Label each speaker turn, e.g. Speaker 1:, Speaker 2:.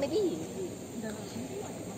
Speaker 1: maybe